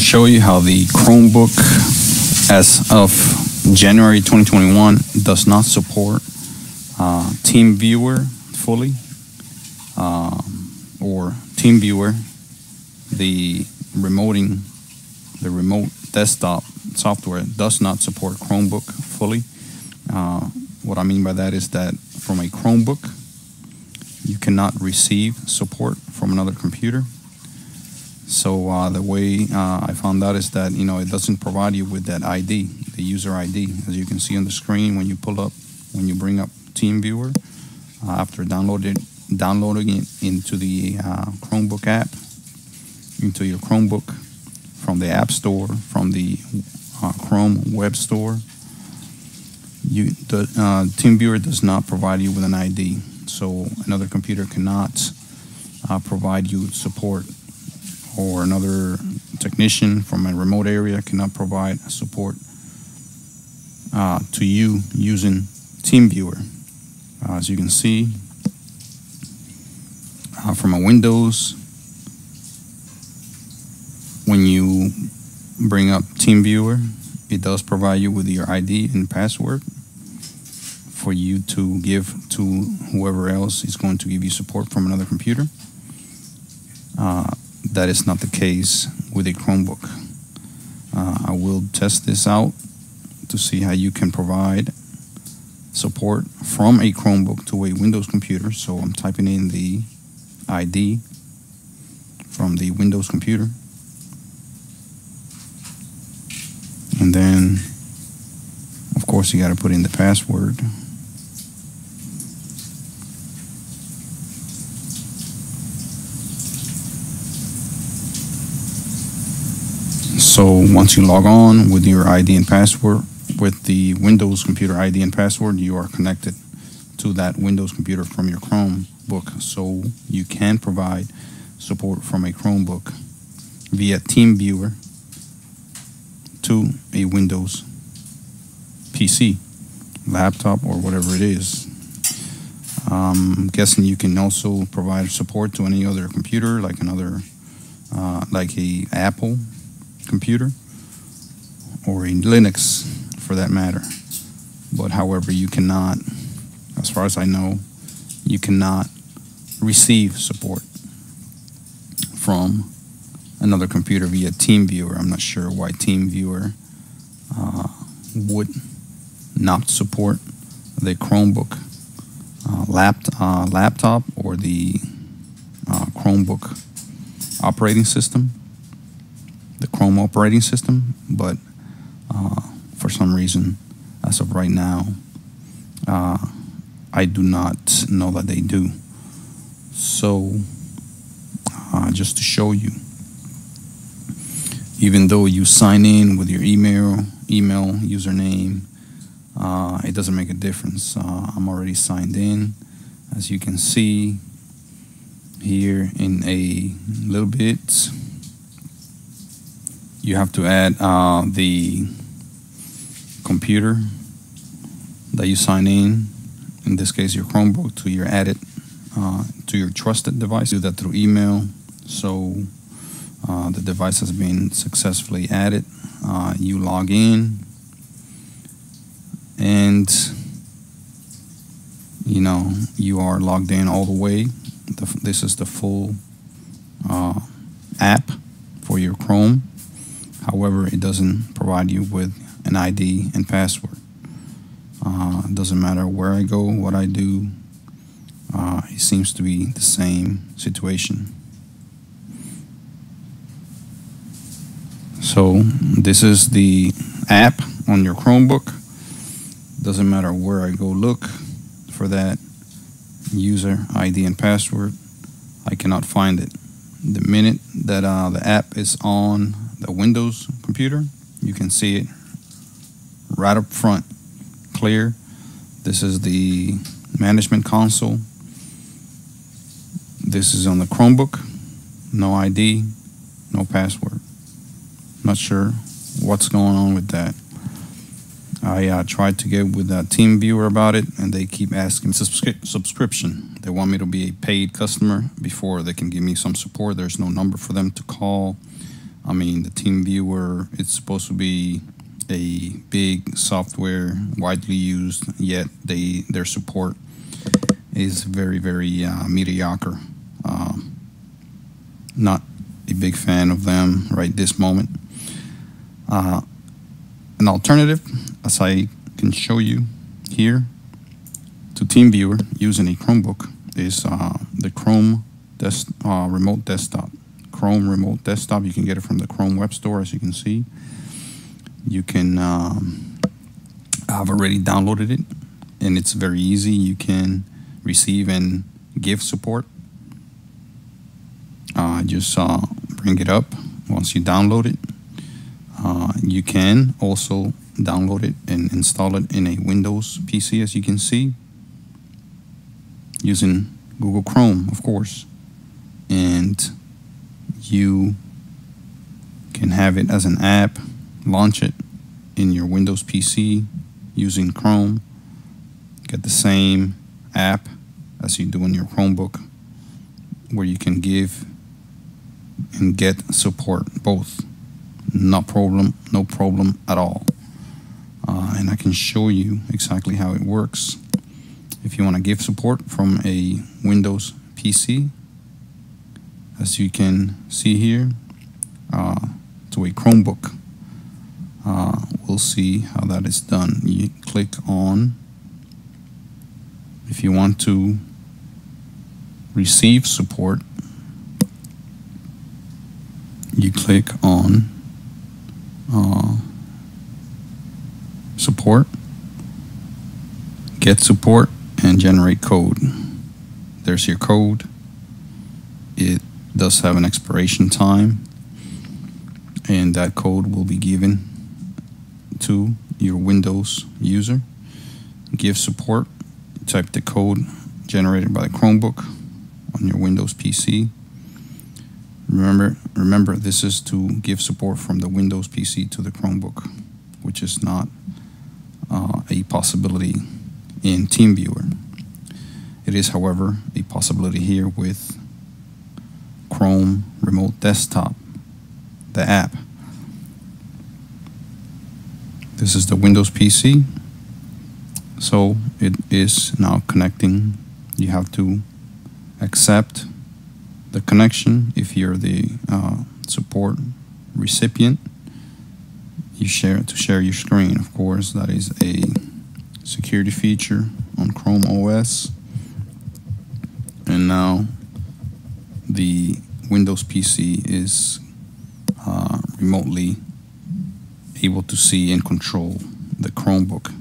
show you how the Chromebook, as of January 2021, does not support uh, TeamViewer fully, um, or TeamViewer, the remoting, the remote desktop software does not support Chromebook fully. Uh, what I mean by that is that from a Chromebook, you cannot receive support from another computer. So uh, the way uh, I found out is that you know it doesn't provide you with that ID, the user ID, as you can see on the screen when you pull up, when you bring up TeamViewer uh, after downloading downloading it into the uh, Chromebook app, into your Chromebook from the App Store, from the uh, Chrome Web Store. You the uh, TeamViewer does not provide you with an ID, so another computer cannot provide you support or another technician from a remote area cannot provide support uh, to you using TeamViewer. Uh, as you can see, uh, from a Windows, when you bring up TeamViewer, it does provide you with your ID and password for you to give to whoever else is going to give you support from another computer. Uh, that is not the case with a Chromebook. Uh, I will test this out to see how you can provide support from a Chromebook to a Windows computer. So I'm typing in the ID from the Windows computer. And then, of course, you got to put in the password. So once you log on with your ID and password, with the Windows computer ID and password, you are connected to that Windows computer from your Chromebook. So you can provide support from a Chromebook via TeamViewer to a Windows PC, laptop, or whatever it is. Um, I'm guessing you can also provide support to any other computer, like another, uh, like a Apple computer or in Linux for that matter. But however, you cannot, as far as I know, you cannot receive support from another computer via TeamViewer. I'm not sure why TeamViewer uh, would not support the Chromebook uh, lap, uh, laptop or the uh, Chromebook operating system the Chrome operating system, but uh, for some reason, as of right now, uh, I do not know that they do. So, uh, just to show you, even though you sign in with your email, email username, uh, it doesn't make a difference. Uh, I'm already signed in, as you can see here in a little bit you have to add uh, the computer that you sign in, in this case your Chromebook, to your added, uh, to your trusted device. Do that through email. So uh, the device has been successfully added. Uh, you log in and you know you are logged in all the way. The, this is the full uh, app for your Chrome However, it doesn't provide you with an ID and password. Uh, it doesn't matter where I go, what I do, uh, it seems to be the same situation. So this is the app on your Chromebook. Doesn't matter where I go look for that user ID and password. I cannot find it. The minute that uh, the app is on the Windows computer. You can see it right up front, clear. This is the management console. This is on the Chromebook. No ID, no password. Not sure what's going on with that. I uh, tried to get with a TeamViewer about it, and they keep asking subscri- subscription. They want me to be a paid customer before they can give me some support. There's no number for them to call I mean, the TeamViewer, it's supposed to be a big software, widely used, yet they their support is very, very uh, mediocre. Um, not a big fan of them right this moment. Uh, an alternative, as I can show you here, to TeamViewer using a Chromebook is uh, the Chrome desk, uh, remote desktop. Chrome remote desktop. You can get it from the Chrome Web Store, as you can see. You can. Um, I've already downloaded it, and it's very easy. You can receive and give support. Uh, just uh, bring it up once you download it. Uh, you can also download it and install it in a Windows PC, as you can see, using Google Chrome, of course. And you can have it as an app, launch it in your Windows PC using Chrome, get the same app as you do in your Chromebook, where you can give and get support both. No problem, no problem at all. Uh, and I can show you exactly how it works. If you want to give support from a Windows PC, as you can see here, uh, to a Chromebook, uh, we'll see how that is done. You click on, if you want to receive support, you click on uh, support, get support, and generate code. There's your code. It does have an expiration time, and that code will be given to your Windows user. Give support, type the code generated by the Chromebook on your Windows PC. Remember, remember this is to give support from the Windows PC to the Chromebook, which is not uh, a possibility in TeamViewer. It is, however, a possibility here with Chrome Remote Desktop, the app. This is the Windows PC. So it is now connecting. You have to accept the connection if you're the uh, support recipient. You share to share your screen, of course. That is a security feature on Chrome OS. And now the Windows PC is uh, remotely able to see and control the Chromebook